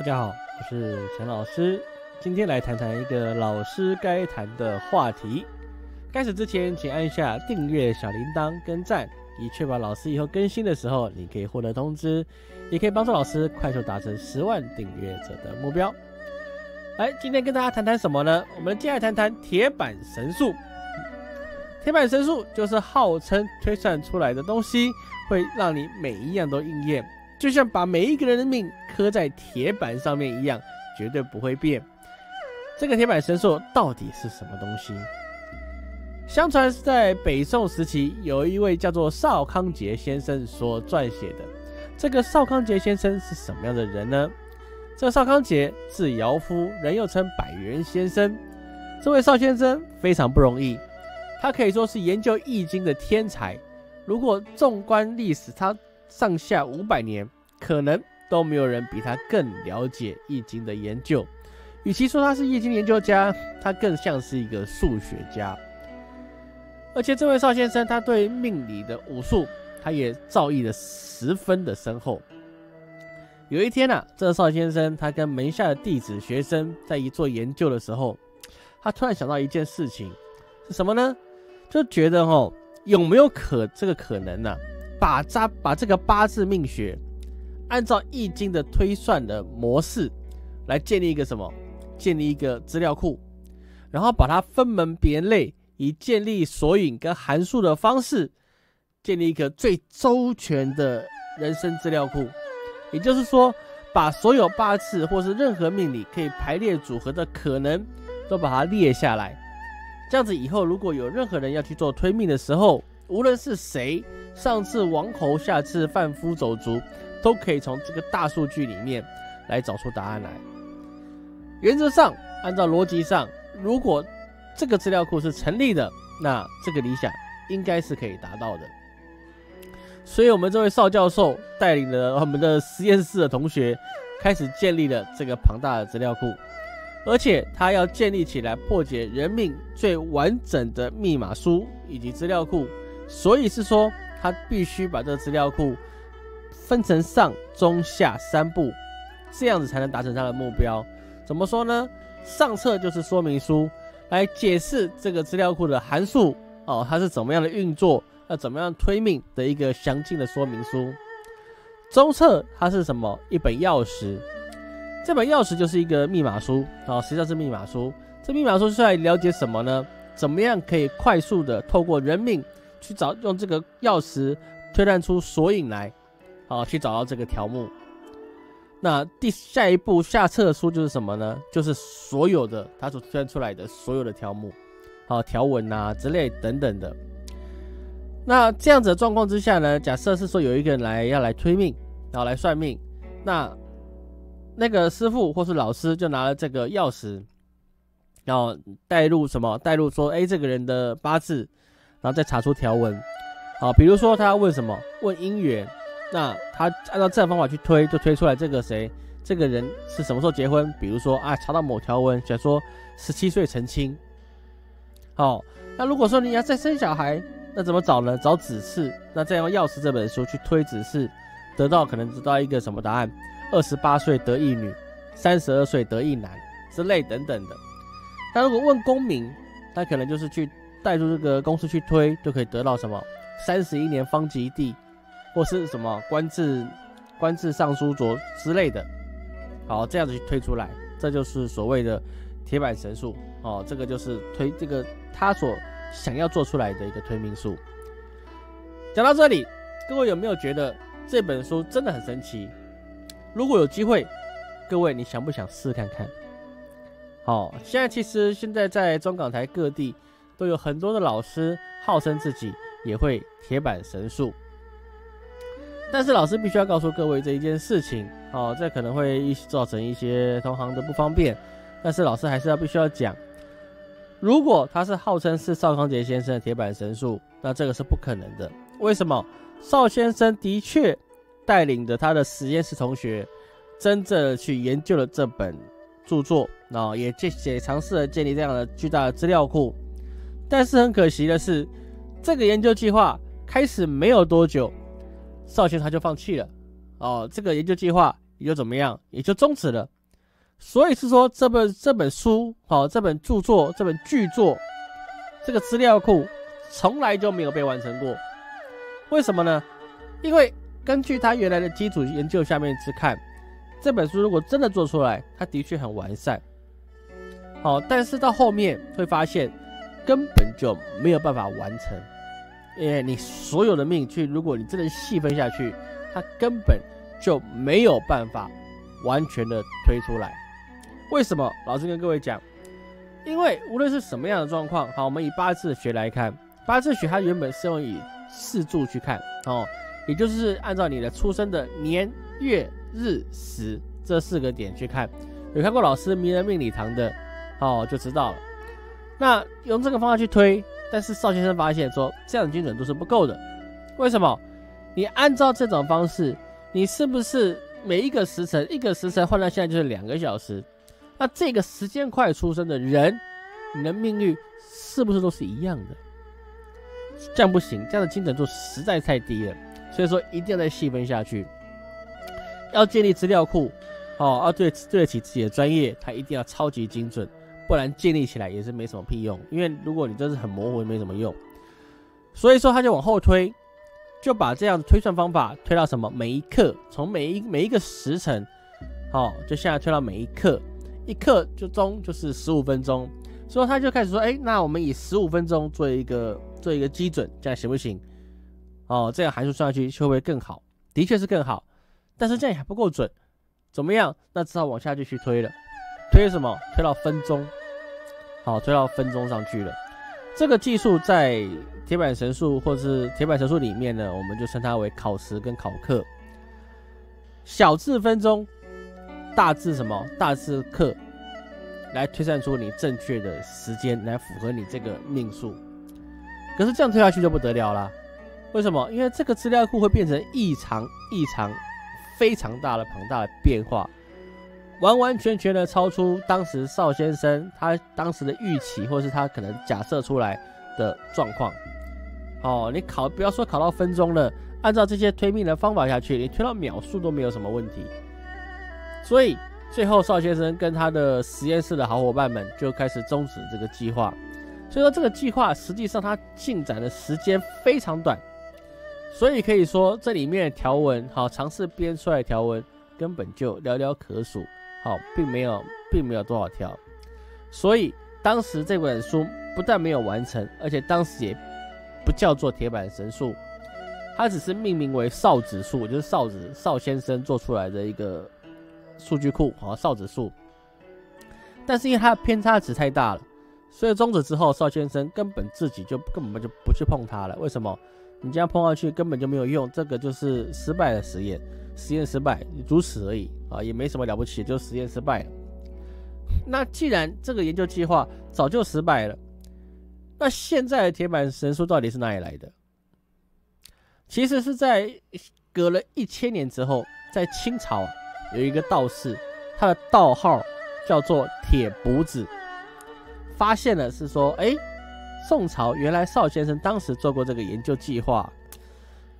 大家好，我是陈老师，今天来谈谈一个老师该谈的话题。开始之前，请按下订阅、小铃铛跟赞，以确保老师以后更新的时候，你可以获得通知，也可以帮助老师快速达成十万订阅者的目标。来，今天跟大家谈谈什么呢？我们接下来谈谈铁板神术。铁板神术就是号称推算出来的东西，会让你每一样都应验。就像把每一个人的命刻在铁板上面一样，绝对不会变。这个铁板神兽到底是什么东西？相传是在北宋时期，有一位叫做邵康节先生所撰写的。这个邵康节先生是什么样的人呢？这个邵康节字尧夫，人又称百元先生。这位邵先生非常不容易，他可以说是研究易经的天才。如果纵观历史，他上下五百年，可能都没有人比他更了解易经的研究。与其说他是易经研究家，他更像是一个数学家。而且这位邵先生，他对命理的武术，他也造诣的十分的深厚。有一天啊，这个邵先生他跟门下的弟子学生在一做研究的时候，他突然想到一件事情，是什么呢？就觉得哦，有没有可这个可能呢？把扎把这个八字命学，按照易经的推算的模式，来建立一个什么？建立一个资料库，然后把它分门别类，以建立索引跟函数的方式，建立一个最周全的人生资料库。也就是说，把所有八字或是任何命理可以排列组合的可能，都把它列下来。这样子以后，如果有任何人要去做推命的时候，无论是谁。上次王侯，下次贩夫走卒，都可以从这个大数据里面来找出答案来。原则上，按照逻辑上，如果这个资料库是成立的，那这个理想应该是可以达到的。所以，我们这位邵教授带领了我们的实验室的同学，开始建立了这个庞大的资料库，而且他要建立起来破解人命最完整的密码书以及资料库。所以是说。他必须把这个资料库分成上、中、下三步，这样子才能达成他的目标。怎么说呢？上册就是说明书，来解释这个资料库的函数哦，它是怎么样的运作，要怎么样推命的一个详尽的说明书。中册它是什么？一本钥匙，这本钥匙就是一个密码书啊，实际上是密码书。这密码书是来了解什么呢？怎么样可以快速的透过人命？去找用这个钥匙推断出索引来，好去找到这个条目。那第下一步下册书就是什么呢？就是所有的他所推断出来的所有的条目，好条文啊之类等等的。那这样子的状况之下呢，假设是说有一个人来要来推命，然后来算命，那那个师傅或是老师就拿了这个钥匙，然后带入什么？带入说，哎，这个人的八字。然后再查出条文，好，比如说他要问什么，问姻缘，那他按照这样方法去推，就推出来这个谁，这个人是什么时候结婚？比如说啊，查到某条文，想说十七岁成亲，好，那如果说你要再生小孩，那怎么找呢？找子嗣，那再用《钥匙》这本书去推子嗣，得到可能得到一个什么答案？二十八岁得一女，三十二岁得一男之类等等的。那如果问功名，那可能就是去。带入这个公司去推，就可以得到什么三十一年方及第，或是什么官至官至尚书左之类的。好，这样子去推出来，这就是所谓的铁板神术。哦，这个就是推这个他所想要做出来的一个推命术。讲到这里，各位有没有觉得这本书真的很神奇？如果有机会，各位你想不想试看看？好，现在其实现在在中港台各地。都有很多的老师号称自己也会铁板神术，但是老师必须要告诉各位这一件事情哦，这可能会一起造成一些同行的不方便，但是老师还是要必须要讲，如果他是号称是邵康杰先生的铁板神术，那这个是不可能的。为什么？邵先生的确带领着他的实验室同学，真正去研究了这本著作，然后也建也尝试了建立这样的巨大的资料库。但是很可惜的是，这个研究计划开始没有多久，少先他就放弃了。哦，这个研究计划也就怎么样，也就终止了。所以是说，这本这本书，好，这本著作，这本巨作，这个资料库从来就没有被完成过。为什么呢？因为根据他原来的基础研究下面去看，这本书如果真的做出来，它的确很完善。好，但是到后面会发现，根本就没有办法完成，因为你所有的命去，如果你真的细分下去，它根本就没有办法完全的推出来。为什么？老师跟各位讲，因为无论是什么样的状况，好，我们以八字学来看，八字学它原本是用以四柱去看，哦，也就是按照你的出生的年月日时这四个点去看。有看过老师名人命理堂的，哦，就知道了。那用这个方法去推，但是邵先生发现说，这样的精准度是不够的。为什么？你按照这种方式，你是不是每一个时辰，一个时辰换到现在就是两个小时？那这个时间块出生的人，你的命运是不是都是一样的？这样不行，这样的精准度实在太低了。所以说，一定要再细分下去，要建立资料库，哦，要对对得起自己的专业，它一定要超级精准，不然建立起来也是没什么屁用。因为如果你真是很模糊，也没什么用。所以说，他就往后推，就把这样推算方法推到什么？每一刻，从每一每一个时辰，好，就现在推到每一刻。一刻就钟就是十五分钟，所以他就开始说：“哎，那我们以十五分钟做一个做一个基准，这样行不行？哦，这样函数算下去会不会更好？的确是更好，但是这样还不够准，怎么样？那只好往下继续推了，推什么？推到分钟，好，推到分钟上去了。这个技术在铁板神术或是铁板神术里面呢，我们就称它为考时跟考课，小至分钟。”大致什么？大致刻来推算出你正确的时间，来符合你这个命数。可是这样推下去就不得了了。为什么？因为这个资料库会变成异常、异常、非常大的庞大的变化，完完全全的超出当时邵先生他当时的预期，或是他可能假设出来的状况。哦，你考不要说考到分钟了，按照这些推命的方法下去，你推到秒数都没有什么问题。所以最后，邵先生跟他的实验室的好伙伴们就开始终止这个计划。所以说，这个计划实际上它进展的时间非常短，所以可以说这里面的条文，好尝试编出来的条文根本就寥寥可数，好，并没有，并没有多少条。所以当时这本书不但没有完成，而且当时也不叫做铁板神术，它只是命名为少子数，就是少子邵先生做出来的一个。数据库和少子数，但是因为它的偏差值太大了，所以终止之后，邵先生根本自己就根本就不去碰它了。为什么？你这样碰上去根本就没有用，这个就是失败的实验，实验失败，如此而已啊，也没什么了不起，就实验失败了。那既然这个研究计划早就失败了，那现在的铁板神书到底是哪里来的？其实是在隔了一千年之后，在清朝。有一个道士，他的道号叫做铁卜子，发现了是说，哎，宋朝原来邵先生当时做过这个研究计划，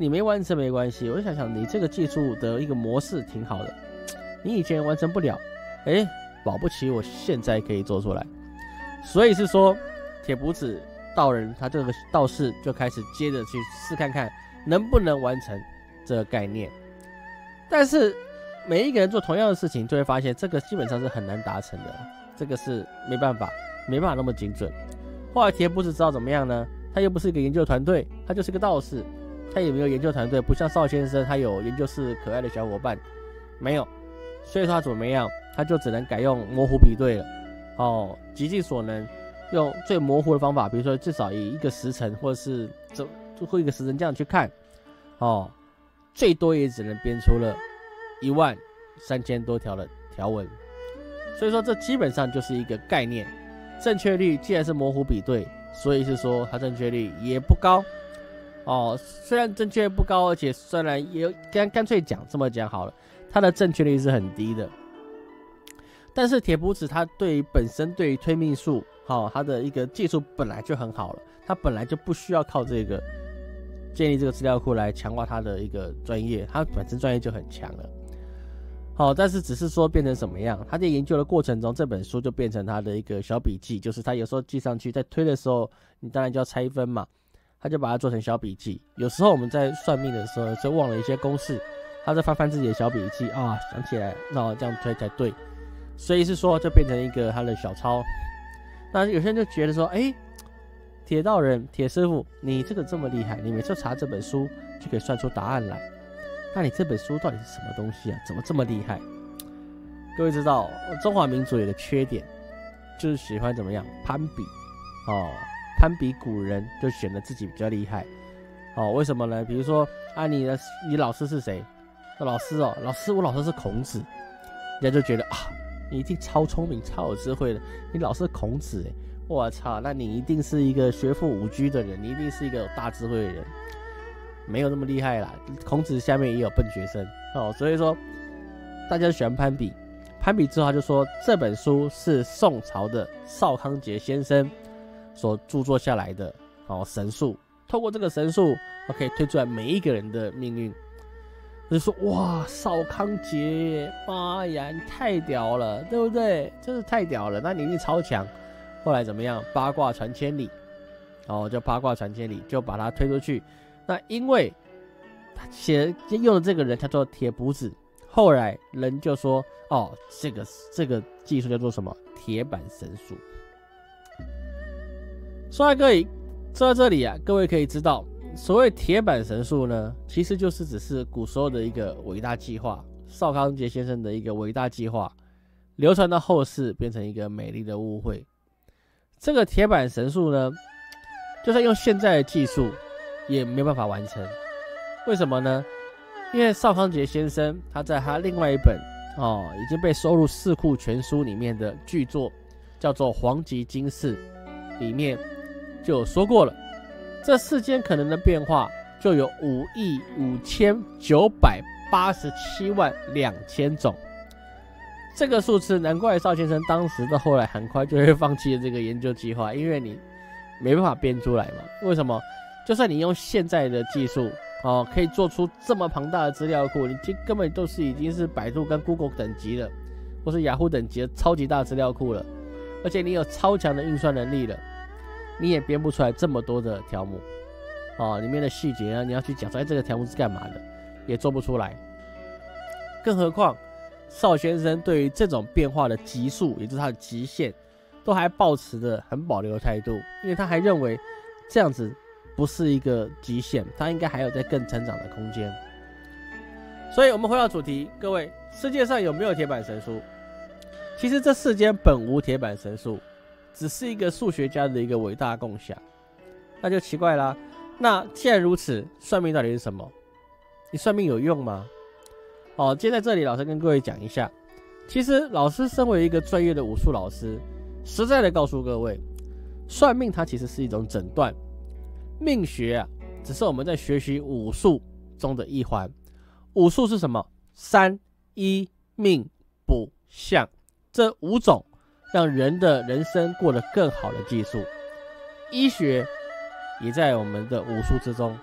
你没完成没关系，我就想想你这个技术的一个模式挺好的，你以前完成不了，哎，保不齐我现在可以做出来，所以是说铁卜子道人他这个道士就开始接着去试看看能不能完成这个概念，但是。每一个人做同样的事情，就会发现这个基本上是很难达成的，这个是没办法，没办法那么精准。后来铁卜子知道怎么样呢？他又不是一个研究团队，他就是个道士，他也没有研究团队，不像邵先生，他有研究室可爱的小伙伴，没有。所以说他怎么样，他就只能改用模糊比对了。哦，极尽所能，用最模糊的方法，比如说至少以一个时辰，或者是最最后一个时辰这样去看，哦，最多也只能编出了。一万三千多条的条文，所以说这基本上就是一个概念，正确率既然是模糊比对，所以是说它正确率也不高哦。虽然正确率不高，而且虽然也干干脆讲这么讲好了，它的正确率是很低的。但是铁卜子他对于本身对于推命术，好，他的一个技术本来就很好了，他本来就不需要靠这个建立这个资料库来强化他的一个专业，他本身专业就很强了。好，但是只是说变成什么样？他在研究的过程中，这本书就变成他的一个小笔记，就是他有时候记上去，在推的时候，你当然就要拆分嘛，他就把它做成小笔记。有时候我们在算命的时候，就忘了一些公式，他在翻翻自己的小笔记啊，想起来，那这样推才对。所以是说，就变成一个他的小抄。那有些人就觉得说，哎，铁道人铁师傅，你这个这么厉害，你每次查这本书就可以算出答案来。那你这本书到底是什么东西啊？怎么这么厉害？各位知道，中华民族有个缺点，就是喜欢怎么样攀比哦，攀比古人就显得自己比较厉害哦。为什么呢？比如说啊，你的你老师是谁？老师哦，老师我老师是孔子，人家就觉得啊，你一定超聪明、超有智慧的。你老师孔子，哎，我操，那你一定是一个学富五车的人，你一定是一个有大智慧的人。没有那么厉害啦，孔子下面也有笨学生哦，所以说大家喜欢攀比，攀比之后他就说这本书是宋朝的邵康节先生所著作下来的哦神术，透过这个神术，我可以推出来每一个人的命运。就说哇，少康杰，妈呀，你太屌了，对不对？真是太屌了，那你一定超强。后来怎么样？八卦传千里，哦，就八卦传千里，就把他推出去。那因为他写用的这个人叫做铁卜子，后来人就说哦，这个这个技术叫做什么铁板神术。说到这里，说到这里啊，各位可以知道，所谓铁板神术呢，其实就是只是古时候的一个伟大计划，邵康节先生的一个伟大计划，流传到后世变成一个美丽的误会。这个铁板神术呢，就算用现在的技术。也没办法完成，为什么呢？因为邵康节先生他在他另外一本哦已经被收入《四库全书》里面的巨作，叫做《黄极经世》，里面就说过了，这世间可能的变化就有五亿五千九百八十七万两千种。这个数字难怪邵先生当时到后来很快就会放弃了这个研究计划，因为你没办法编出来嘛。为什么？就算你用现在的技术哦，可以做出这么庞大的资料库，你这根本都是已经是百度跟 Google 等级的，或是雅虎等级的超级大资料库了。而且你有超强的运算能力了，你也编不出来这么多的条目哦，里面的细节啊，你要去讲出来这个条目是干嘛的，也做不出来。更何况邵先生对于这种变化的极速，也就是它的极限，都还保持着很保留的态度，因为他还认为这样子。不是一个极限，他应该还有在更成长的空间。所以，我们回到主题，各位，世界上有没有铁板神书？其实这世间本无铁板神书，只是一个数学家的一个伟大共享。那就奇怪啦。那既然如此，算命到底是什么？你算命有用吗？哦，今天在这里，老师跟各位讲一下。其实，老师身为一个专业的武术老师，实在的告诉各位，算命它其实是一种诊断。命学啊，只是我们在学习武术中的一环。武术是什么？三一命卜相这五种让人的人生过得更好的技术。医学也在我们的武术之中。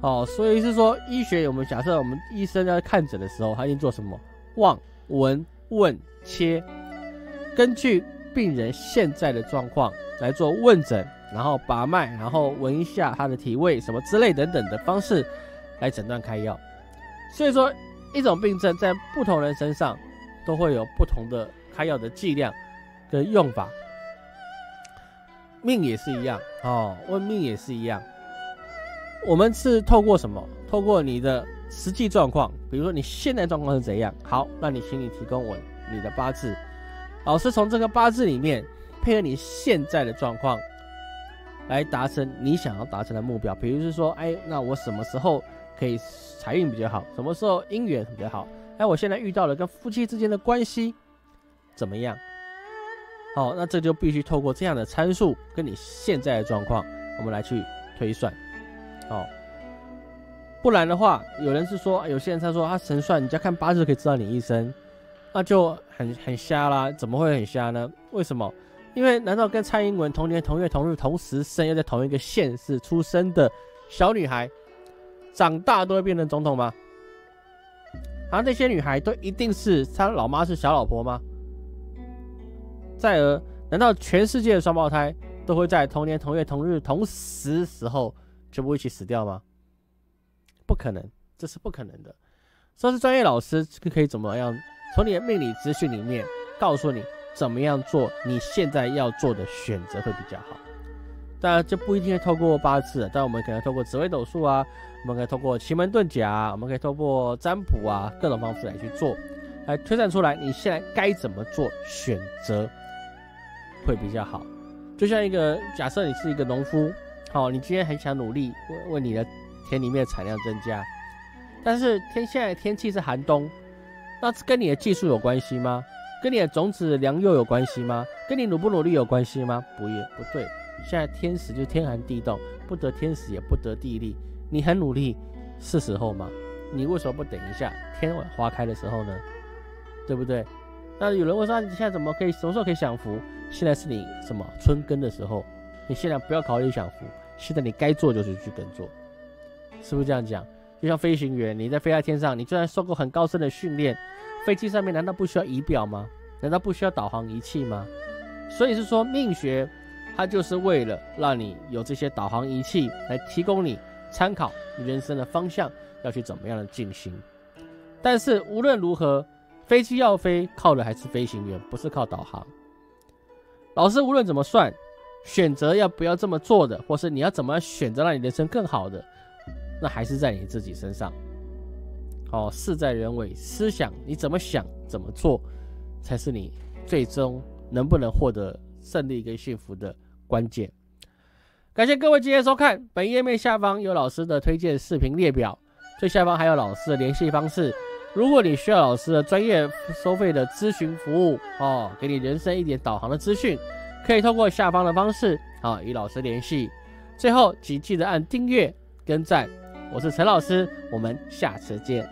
哦，所以是说医学，我们假设我们医生在看诊的时候，他应做什么？望、闻、问、切，根据病人现在的状况来做问诊。然后把脉，然后闻一下他的体味，什么之类等等的方式来诊断开药。所以说，一种病症在不同人身上都会有不同的开药的剂量的用法。命也是一样哦，问命也是一样。我们是透过什么？透过你的实际状况，比如说你现在状况是怎样？好，那你请你提供我你的八字，老师从这个八字里面配合你现在的状况。来达成你想要达成的目标，比如是说，哎，那我什么时候可以财运比较好？什么时候姻缘比较好？哎，我现在遇到了跟夫妻之间的关系怎么样？好，那这就必须透过这样的参数跟你现在的状况，我们来去推算。哦，不然的话，有人是说，有些人他说他神算，你只要看八字就可以知道你一生，那就很很瞎啦。怎么会很瞎呢？为什么？因为难道跟蔡英文同年同月同日同时生，又在同一个县市出生的小女孩，长大都会变成总统吗？然后那些女孩都一定是他老妈是小老婆吗？再而，难道全世界的双胞胎都会在同年同月同日同时时候全部一起死掉吗？不可能，这是不可能的。说是专业老师可以怎么样从你的命理资讯里面告诉你怎么样做你现在要做的选择会比较好。当然，这不一定会透过八字，但我们可能透过紫微斗数啊，我们可以透过奇门遁甲，我们可以透过占卜啊，各种方式来去做，来推算出来你现在该怎么做选择会比较好。就像一个假设你是一个农夫，好，你今天很想努力为为你的田里面的产量增加，但是天现在天气是寒冬，那是跟你的技术有关系吗？跟你的种子良莠有关系吗？跟你努不努力有关系吗？不也不对。现在天时就天寒地冻，不得天时也不得地利。你很努力，是时候吗？你为什么不等一下天晚花开的时候呢？对不对？那有人会说，你现在怎么可以什么时候可以享福？现在是你什么春耕的时候？你现在不要考虑享福，现在你该做就是去耕作，是不是这样讲？就像飞行员，你在飞在天上，你就算受过很高深的训练，飞机上面难道不需要仪表吗？难道不需要导航仪器吗？所以是说命学。它就是为了让你有这些导航仪器来提供你参考你人生的方向要去怎么样的进行。但是无论如何，飞机要飞靠的还是飞行员，不是靠导航。老师无论怎么算，选择要不要这么做的，或是你要怎么选择让你人生更好的，那还是在你自己身上。哦，事在人为，思想你怎么想怎么做，才是你最终能不能获得胜利跟幸福的。关键，感谢各位今天收看。本页面下方有老师的推荐视频列表，最下方还有老师的联系方式。如果你需要老师的专业收费的咨询服务哦，给你人生一点导航的资讯，可以通过下方的方式啊与老师联系。最后，请记得按订阅跟赞。我是陈老师，我们下次见。